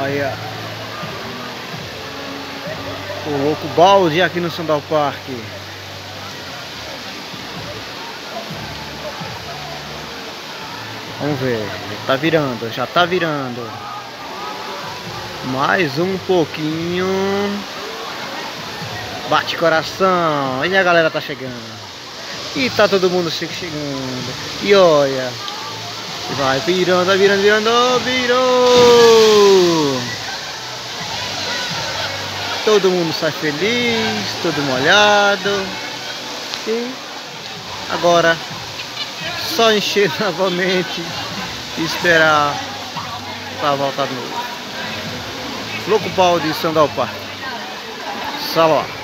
Olha o louco balde aqui no Sandal Parque. Vamos ver, tá virando, já tá virando. Mais um pouquinho. Bate coração. E a galera tá chegando. E tá todo mundo chegando. E olha. Vai virando, vai virando, virando. Virou! Todo mundo sai feliz, todo molhado. E agora só encher novamente e esperar para voltar de novo. Louco pau de São Galpar. Salve.